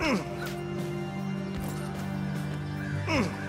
Mm. Mm.